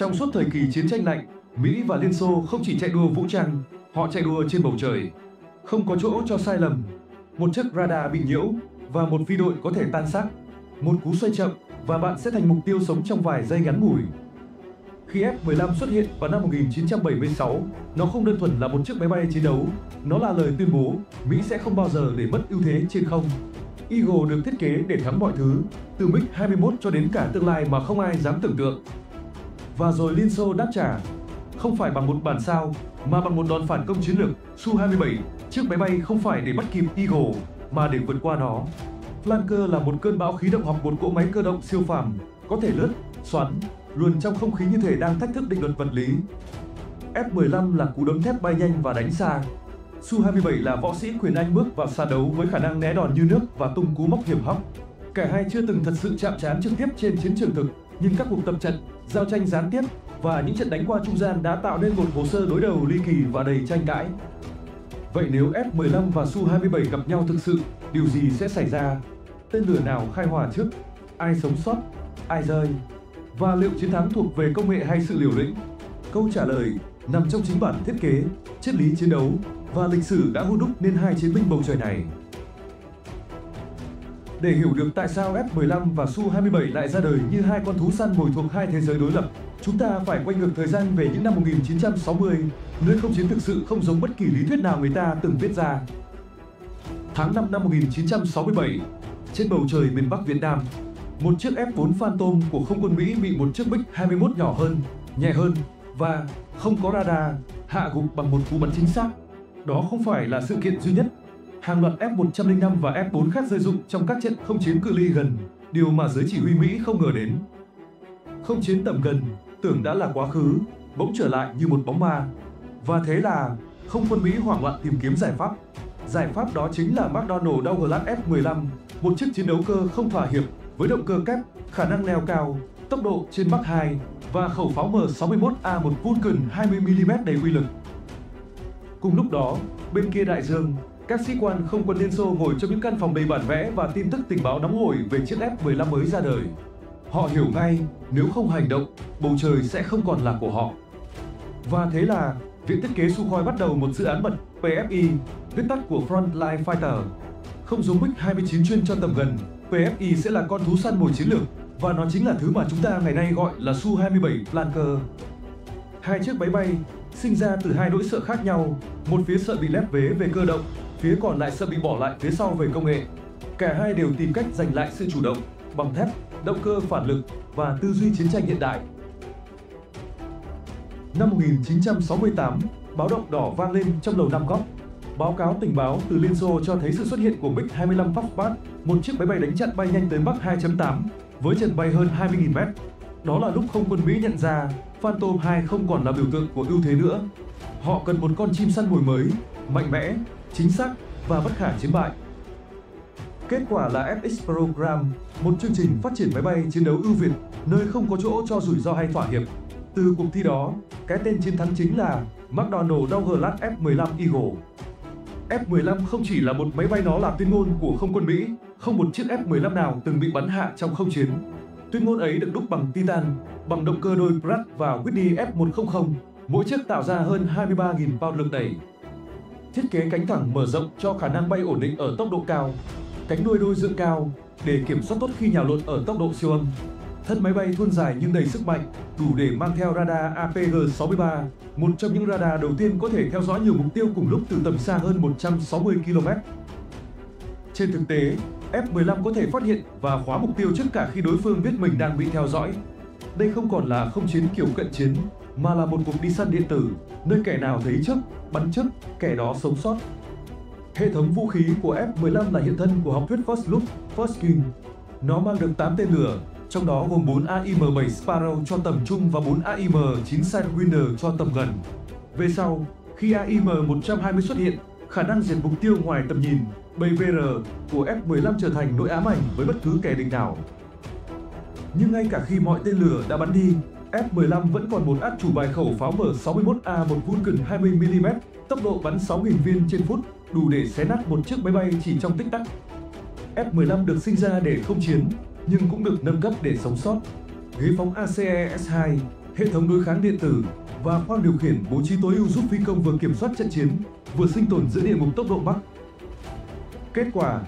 Trong suốt thời kỳ chiến tranh lạnh, Mỹ và Liên Xô không chỉ chạy đua vũ trang, họ chạy đua trên bầu trời. Không có chỗ cho sai lầm. Một chiếc radar bị nhiễu và một phi đội có thể tan xác. Một cú xoay chậm và bạn sẽ thành mục tiêu sống trong vài giây ngắn ngủi. Khi F-15 xuất hiện vào năm 1976, nó không đơn thuần là một chiếc máy bay chiến đấu, nó là lời tuyên bố Mỹ sẽ không bao giờ để mất ưu thế trên không. Eagle được thiết kế để thắng mọi thứ, từ MiG-21 cho đến cả tương lai mà không ai dám tưởng tượng. Và rồi Liên Xô đáp trả, không phải bằng một bản sao, mà bằng một đòn phản công chiến lược Su-27, chiếc máy bay không phải để bắt kịp Eagle, mà để vượt qua nó. Flanker là một cơn bão khí động hoặc một cỗ máy cơ động siêu phàm, có thể lướt, xoắn, luồn trong không khí như thể đang thách thức định luật vật lý. F-15 là cú đấm thép bay nhanh và đánh xa. Su-27 là võ sĩ quyền Anh bước vào xa đấu với khả năng né đòn như nước và tung cú móc hiểm hóc. Cả hai chưa từng thật sự chạm trán trực tiếp trên chiến trường thực, nhưng các cuộc tập trận, giao tranh gián tiếp và những trận đánh qua trung gian đã tạo nên một hồ sơ đối đầu ly kỳ và đầy tranh cãi. Vậy nếu F-15 và Su-27 gặp nhau thực sự, điều gì sẽ xảy ra? Tên lửa nào khai hỏa trước? Ai sống sót? Ai rơi? Và liệu chiến thắng thuộc về công nghệ hay sự liều lĩnh? Câu trả lời nằm trong chính bản thiết kế, triết lý chiến đấu và lịch sử đã hôn đúc nên hai chiến binh bầu trời này. Để hiểu được tại sao F-15 và Su-27 lại ra đời như hai con thú săn mồi thuộc hai thế giới đối lập, chúng ta phải quay ngược thời gian về những năm 1960, nơi không chiến thực sự không giống bất kỳ lý thuyết nào người ta từng viết ra. Tháng 5 năm 1967, trên bầu trời miền Bắc Việt Nam, một chiếc F-4 Phantom của không quân Mỹ bị một chiếc MiG-21 nhỏ hơn, nhẹ hơn và không có radar hạ gục bằng một cú bắn chính xác. Đó không phải là sự kiện duy nhất. Hàng loạt F-105 và F-4 khác rơi dụng trong các trận không chiến cự ly gần, điều mà giới chỉ huy Mỹ không ngờ đến. Không chiến tầm gần, tưởng đã là quá khứ, bỗng trở lại như một bóng ma. Và thế là không quân Mỹ hoảng loạn tìm kiếm giải pháp. Giải pháp đó chính là McDonnell Douglas F-15, một chiếc chiến đấu cơ không thỏa hiệp với động cơ kép, khả năng leo cao, tốc độ trên Mach 2 và khẩu pháo M61A1 Vulcan 20mm đầy uy lực. Cùng lúc đó, bên kia đại dương, các sĩ quan không quân Liên Xô ngồi trong những căn phòng đầy bản vẽ và tin tức tình báo nóng hổi về chiếc F-15 mới ra đời. Họ hiểu ngay, nếu không hành động, bầu trời sẽ không còn là của họ. Và thế là, Viện Thiết kế Sukhoi bắt đầu một dự án mật PFI, viết tắt của Frontline Fighter. Không giống MiG-29 chuyên cho tầm gần, PFI sẽ là con thú săn mồi chiến lược và nó chính là thứ mà chúng ta ngày nay gọi là Su-27 Flanker. Hai chiếc máy bay sinh ra từ hai nỗi sợ khác nhau, một phía sợ bị lép vế về cơ động, phía còn lại sợ bị bỏ lại phía sau về công nghệ. Cả hai đều tìm cách giành lại sự chủ động bằng thép, động cơ phản lực và tư duy chiến tranh hiện đại. Năm 1968, báo động đỏ vang lên trong lầu Năm Góc. Báo cáo tình báo từ Liên Xô cho thấy sự xuất hiện của MiG-25 Foxbat, một chiếc máy bay đánh chặn bay nhanh tới Mach 2.8 với trần bay hơn 20.000 mét. Đó là lúc không quân Mỹ nhận ra Phantom 2 không còn là biểu tượng của ưu thế nữa. Họ cần một con chim săn mồi mới, mạnh mẽ, chính xác và bất khả chiến bại. Kết quả là FX Program, một chương trình phát triển máy bay chiến đấu ưu việt, nơi không có chỗ cho rủi ro hay thỏa hiệp. Từ cuộc thi đó, cái tên chiến thắng chính là McDonnell Douglas F-15 Eagle. F-15 không chỉ là một máy bay nó là tuyên ngôn của không quân Mỹ, không một chiếc F-15 nào từng bị bắn hạ trong không chiến. Tuyên ngôn ấy được đúc bằng titan, bằng động cơ đôi Pratt và Whitney F100, mỗi chiếc tạo ra hơn 23.000 pound lực đẩy. Thiết kế cánh thẳng mở rộng cho khả năng bay ổn định ở tốc độ cao, cánh đuôi đôi dựng cao để kiểm soát tốt khi nhào lộn ở tốc độ siêu âm. Thân máy bay thuôn dài nhưng đầy sức mạnh, đủ để mang theo radar APG-63, một trong những radar đầu tiên có thể theo dõi nhiều mục tiêu cùng lúc từ tầm xa hơn 160 km. Trên thực tế, F-15 có thể phát hiện và khóa mục tiêu trước cả khi đối phương biết mình đang bị theo dõi. Đây không còn là không chiến kiểu cận chiến, mà là một cuộc đi săn điện tử, nơi kẻ nào thấy trước, bắn trước, kẻ đó sống sót. Hệ thống vũ khí của F-15 là hiện thân của học thuyết First Look, First King. Nó mang được 8 tên lửa, trong đó gồm 4 AIM-7 Sparrow cho tầm trung và 4 AIM-9 Sidewinder cho tầm gần. Về sau, khi AIM-120 xuất hiện, khả năng diệt mục tiêu ngoài tầm nhìn, BVR của F-15 trở thành nỗi ám ảnh với bất cứ kẻ địch nào. Nhưng ngay cả khi mọi tên lửa đã bắn đi, F-15 vẫn còn một át chủ bài khẩu pháo M61A một Vulcan 20mm, tốc độ bắn 6.000 viên trên phút, đủ để xé nát một chiếc máy bay chỉ trong tích tắc. F-15 được sinh ra để không chiến, nhưng cũng được nâng cấp để sống sót. Ghế phóng ACE S2 hệ thống đối kháng điện tử và khoang điều khiển bố trí tối ưu giúp phi công vừa kiểm soát trận chiến, vừa sinh tồn giữa địa ngục tốc độ Bắc. Kết quả,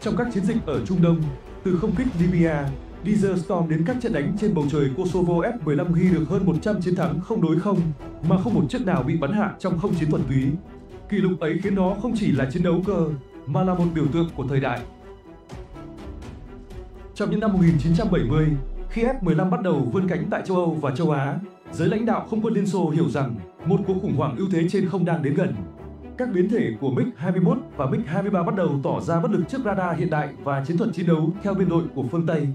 trong các chiến dịch ở Trung Đông, từ không kích Libya, Desert Storm đến các trận đánh trên bầu trời Kosovo F-15 ghi được hơn 100 chiến thắng không đối không, mà không một chiếc nào bị bắn hạ trong không chiến thuần túy. Kỷ lục ấy khiến nó không chỉ là chiến đấu cơ, mà là một biểu tượng của thời đại. Trong những năm 1970, khi F-15 bắt đầu vươn cánh tại châu Âu và châu Á, giới lãnh đạo không quân Liên Xô hiểu rằng một cuộc khủng hoảng ưu thế trên không đang đến gần. Các biến thể của MiG-21 và MiG-23 bắt đầu tỏ ra bất lực trước radar hiện đại và chiến thuật chiến đấu theo biên đội của phương Tây.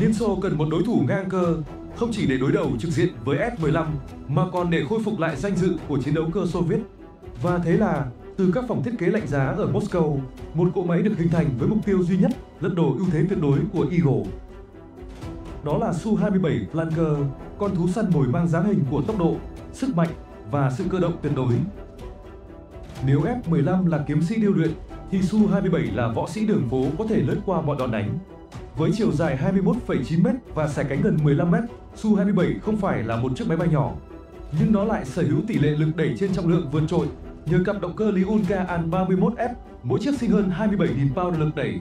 Liên Xô cần một đối thủ ngang cơ, không chỉ để đối đầu trực diện với S-15 mà còn để khôi phục lại danh dự của chiến đấu cơ Xô Viết. Và thế là, từ các phòng thiết kế lạnh giá ở Moscow, một cỗ máy được hình thành với mục tiêu duy nhất lật đổ ưu thế tuyệt đối của Eagle. Đó là Su-27 Flanker, con thú săn mồi mang dáng hình của tốc độ, sức mạnh và sự cơ động tuyệt đối. Nếu F-15 là kiếm sĩ điêu luyện, thì Su-27 là võ sĩ đường phố có thể lướt qua mọi đòn đánh. Với chiều dài 21,9m và xẻ cánh gần 15m, Su-27 không phải là một chiếc máy bay nhỏ, nhưng nó lại sở hữu tỷ lệ lực đẩy trên trọng lượng vượt trội nhờ cặp động cơ Liunga An 31F, mỗi chiếc sinh hơn 27.000 pound lực đẩy.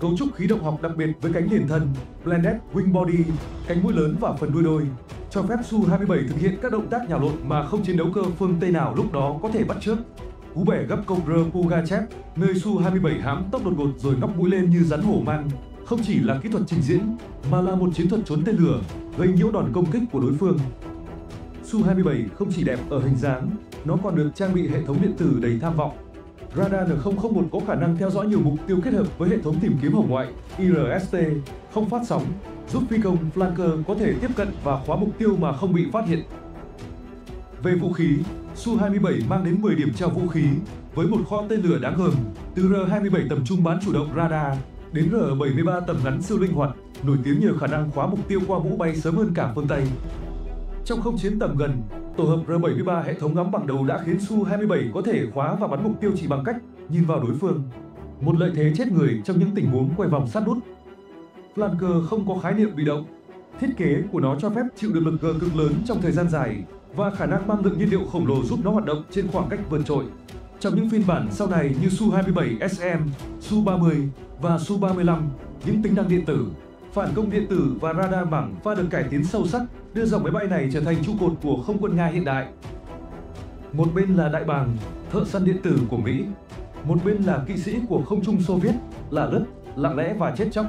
Cấu trúc khí động học đặc biệt với cánh liền thân, blended wing body, cánh mũi lớn và phần đuôi đôi, cho phép Su-27 thực hiện các động tác nhào lộn mà không chiến đấu cơ phương Tây nào lúc đó có thể bắt trước. Cú bẻ gấp Cobra Pugachev, nơi Su-27 hãm tốc đột ngột rồi ngóc mũi lên như rắn hổ mang, không chỉ là kỹ thuật trình diễn, mà là một chiến thuật trốn tên lửa, gây nhiễu đòn công kích của đối phương. Su-27 không chỉ đẹp ở hình dáng, nó còn được trang bị hệ thống điện tử đầy tham vọng. Radar N001 có khả năng theo dõi nhiều mục tiêu kết hợp với hệ thống tìm kiếm hồng ngoại IRST, không phát sóng, giúp phi công flanker có thể tiếp cận và khóa mục tiêu mà không bị phát hiện. Về vũ khí, Su-27 mang đến 10 điểm trao vũ khí với một kho tên lửa đáng gờm từ R-27 tầm trung bán chủ động radar đến R-73 tầm ngắn siêu linh hoạt, nổi tiếng nhờ khả năng khóa mục tiêu qua mũ bay sớm hơn cả phương Tây. Trong không chiến tầm gần, tổ hợp R-73 hệ thống ngắm bằng đầu đã khiến Su-27 có thể khóa và bắn mục tiêu chỉ bằng cách nhìn vào đối phương. Một lợi thế chết người trong những tình huống quay vòng sát nút. Flanker không có khái niệm bị động. Thiết kế của nó cho phép chịu được lực cơ cực lớn trong thời gian dài và khả năng mang lượng nhiên liệu khổng lồ giúp nó hoạt động trên khoảng cách vượt trội. Trong những phiên bản sau này như Su-27 SM, Su-30 và Su-35, những tính năng điện tử phản công điện tử và radar bằng pha được cải tiến sâu sắc, đưa dòng máy bay này trở thành trụ cột của không quân Nga hiện đại. Một bên là đại bàng, thợ săn điện tử của Mỹ, một bên là kỵ sĩ của không trung Xô Viết, là lất, lặng lẽ và chết chóc.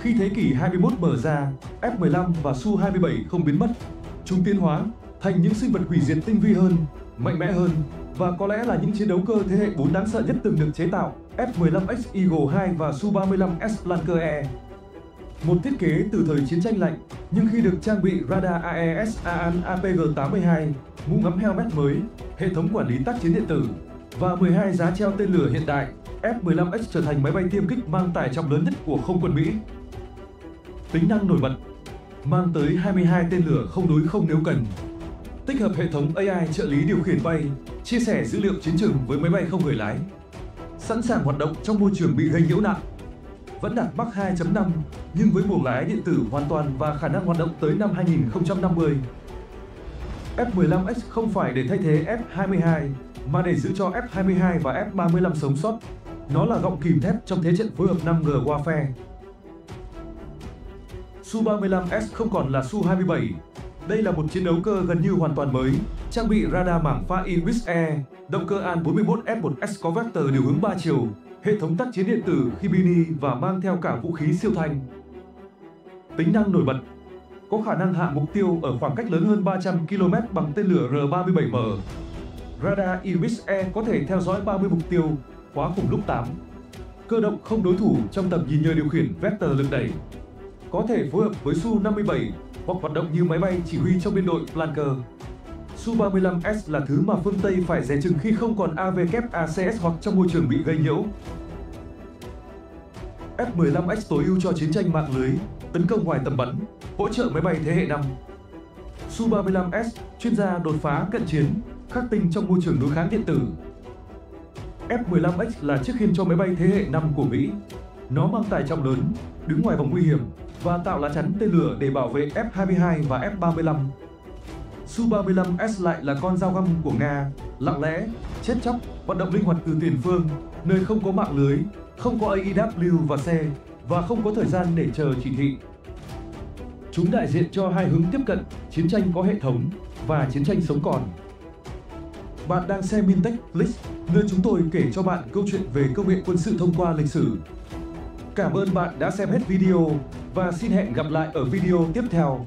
Khi thế kỷ 21 mở ra, F-15 và Su-27 không biến mất. Chúng tiến hóa thành những sinh vật hủy diệt tinh vi hơn, mạnh mẽ hơn và có lẽ là những chiến đấu cơ thế hệ 4 đáng sợ nhất từng được chế tạo, F-15X Eagle 2 và Su-35S Flanker E. Một thiết kế từ thời chiến tranh lạnh, nhưng khi được trang bị radar AES AAN APG-82, mũ ngắm helmet mới, hệ thống quản lý tác chiến điện tử và 12 giá treo tên lửa hiện đại, F-15X trở thành máy bay tiêm kích mang tải trọng lớn nhất của không quân Mỹ. Tính năng nổi bật mang tới 22 tên lửa không đối không nếu cần, tích hợp hệ thống AI trợ lý điều khiển bay, chia sẻ dữ liệu chiến trường với máy bay không người lái, sẵn sàng hoạt động trong môi trường bị gây nhiễu nặng. Vẫn đạt Mach 2.5 nhưng với buồng lái điện tử hoàn toàn và khả năng hoạt động tới năm 2050. F-15X không phải để thay thế F-22 mà để giữ cho F-22 và F-35 sống sót. Nó là gọng kìm thép trong thế trận phối hợp 5G warfare. Su-35S không còn là Su-27 đây là một chiến đấu cơ gần như hoàn toàn mới, trang bị radar mảng pha Iris-E, động cơ An-41F1S có vector điều hướng 3 chiều, hệ thống tác chiến điện tử Hibini và mang theo cả vũ khí siêu thanh. Tính năng nổi bật có khả năng hạ mục tiêu ở khoảng cách lớn hơn 300 km bằng tên lửa R-37M. Radar Iris-E có thể theo dõi 30 mục tiêu, khóa cùng lúc 8. Cơ động không đối thủ trong tầm nhìn nhờ điều khiển vector lực đẩy. Có thể phối hợp với Su-57 hoặc hoạt động như máy bay chỉ huy trong biên đội Flanker. Su-35S là thứ mà phương Tây phải dè chừng khi không còn AVKACS hoặc trong môi trường bị gây nhiễu. F-15X tối ưu cho chiến tranh mạng lưới, tấn công ngoài tầm bắn, hỗ trợ máy bay thế hệ 5. Su-35S chuyên gia đột phá cận chiến, khắc tinh trong môi trường đối kháng điện tử. F-15X là chiếc khiên cho máy bay thế hệ 5 của Mỹ. Nó mang tải trọng lớn, đứng ngoài vòng nguy hiểm, và tạo lá chắn tên lửa để bảo vệ F-22 và F-35. Su-35S lại là con dao găm của Nga, lặng lẽ, chết chóc, hoạt động linh hoạt từ tiền phương, nơi không có mạng lưới, không có AEW và xe, và không có thời gian để chờ chỉ thị. Chúng đại diện cho hai hướng tiếp cận, chiến tranh có hệ thống và chiến tranh sống còn. Bạn đang xem Mintech List, nơi chúng tôi kể cho bạn câu chuyện về công nghệ quân sự thông qua lịch sử. Cảm ơn bạn đã xem hết video và xin hẹn gặp lại ở video tiếp theo.